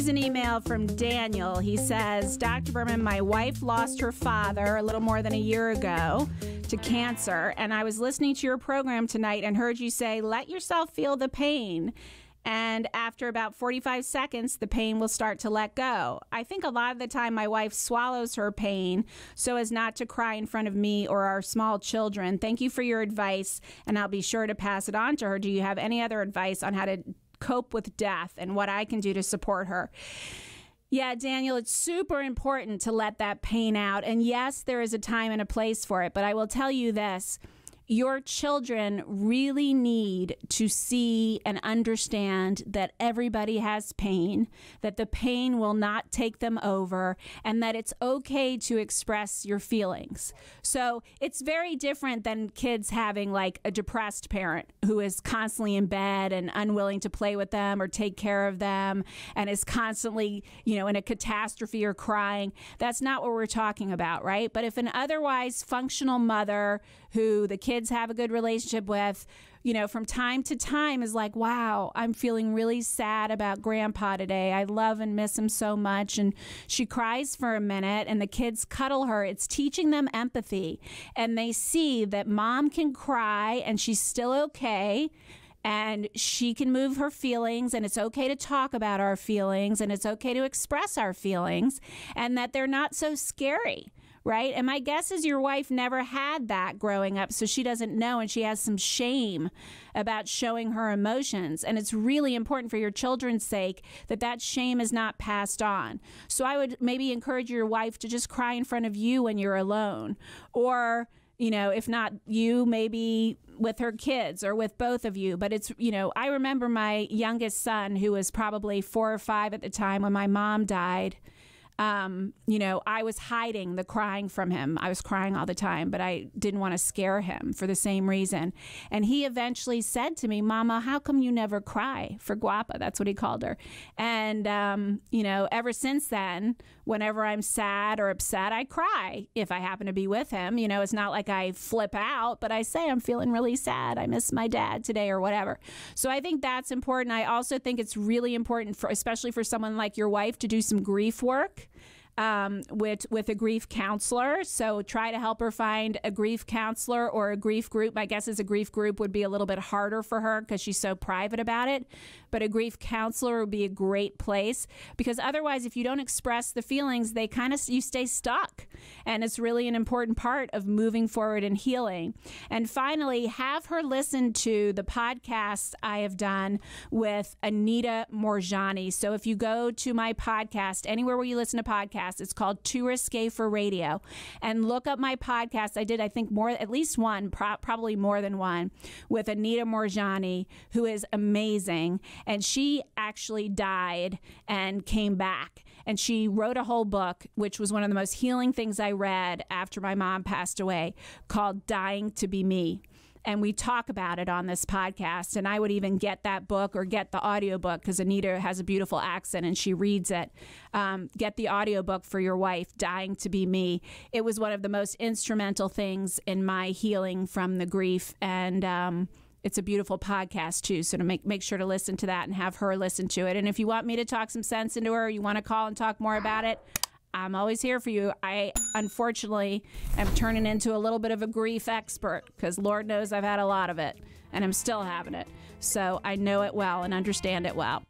Here's an email from Daniel. He says, Dr. Berman, my wife lost her father a little more than a year ago to cancer, and I was listening to your program tonight and heard you say, let yourself feel the pain. And after about 45 seconds, the pain will start to let go. I think a lot of the time my wife swallows her pain so as not to cry in front of me or our small children. Thank you for your advice, and I'll be sure to pass it on to her. Do you have any other advice on how to cope with death and what I can do to support her? Yeah, Daniel, it's super important to let that pain out. And yes, there is a time and a place for it, but I will tell you this your children really need to see and understand that everybody has pain, that the pain will not take them over, and that it's okay to express your feelings. So it's very different than kids having like a depressed parent who is constantly in bed and unwilling to play with them or take care of them and is constantly, you know, in a catastrophe or crying. That's not what we're talking about, right? But if an otherwise functional mother who the kids have a good relationship with, you know, from time to time is like, wow, I'm feeling really sad about grandpa today. I love and miss him so much. And she cries for a minute and the kids cuddle her. It's teaching them empathy. And they see that mom can cry and she's still okay and she can move her feelings and it's okay to talk about our feelings and it's okay to express our feelings and that they're not so scary right? And my guess is your wife never had that growing up, so she doesn't know and she has some shame about showing her emotions. And it's really important for your children's sake that that shame is not passed on. So I would maybe encourage your wife to just cry in front of you when you're alone or you know, if not you, maybe with her kids or with both of you. But it's, you know, I remember my youngest son, who was probably four or five at the time when my mom died um, you know, I was hiding the crying from him. I was crying all the time, but I didn't want to scare him for the same reason. And he eventually said to me, Mama, how come you never cry for Guapa? That's what he called her. And, um, you know, ever since then, whenever I'm sad or upset, I cry if I happen to be with him. You know, it's not like I flip out, but I say, I'm feeling really sad. I miss my dad today or whatever. So I think that's important. I also think it's really important for, especially for someone like your wife, to do some grief work um, with with a grief counselor. So try to help her find a grief counselor or a grief group. My guess is a grief group would be a little bit harder for her because she's so private about it. But a grief counselor would be a great place because otherwise, if you don't express the feelings, they kind of you stay stuck, and it's really an important part of moving forward and healing. And finally, have her listen to the podcast I have done with Anita Moorjani. So if you go to my podcast anywhere where you listen to podcasts. It's called Too Risque for Radio. And look up my podcast. I did, I think, more, at least one, pro- probably more than one, with Anita Moorjani, who is amazing. And she actually died and came back. And she wrote a whole book, which was one of the most healing things I read after my mom passed away, called Dying to Be Me and we talk about it on this podcast. And I would even get that book or get the audiobook because Anita has a beautiful accent and she reads it. Um, get the audiobook for your wife, Dying to Be Me. It was one of the most instrumental things in my healing from the grief. And, um, it's a beautiful podcast too. So to make make sure to listen to that and have her listen to it. And if you want me to talk some sense into her, you want to call and talk more about it, I'm always here for you. I unfortunately am turning into a little bit of a grief expert because Lord knows I've had a lot of it and I'm still having it. So I know it well and understand it well.